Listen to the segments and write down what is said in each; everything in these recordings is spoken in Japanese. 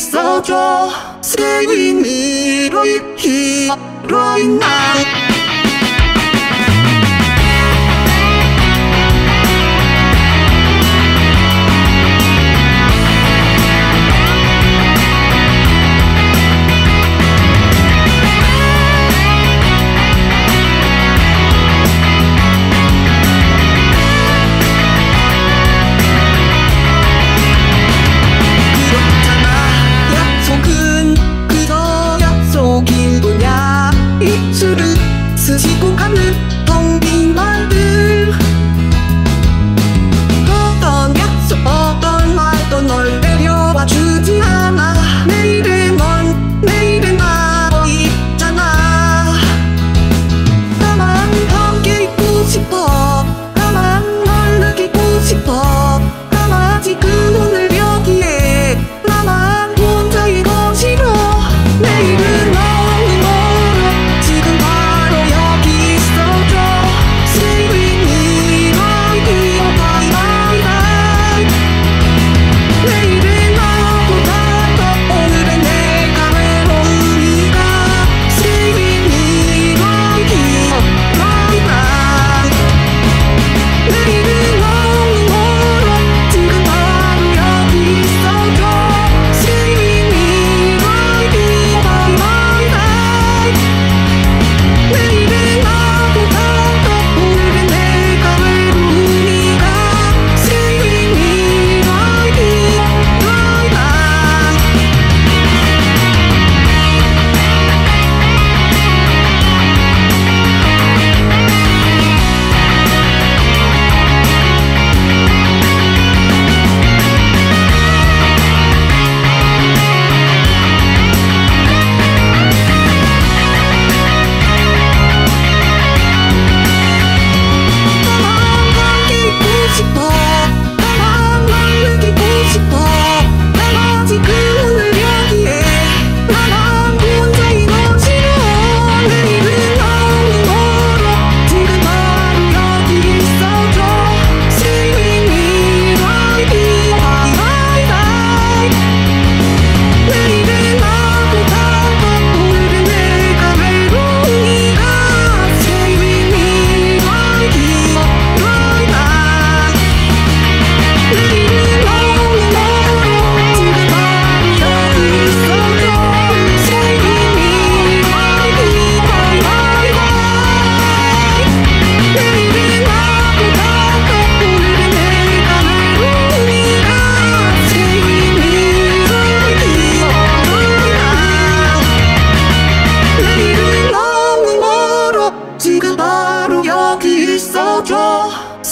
있어줘 세이 미로이 히로이 날 술을 스시고 가는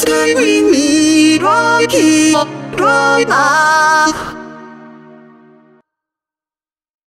sky we meet right here, right now.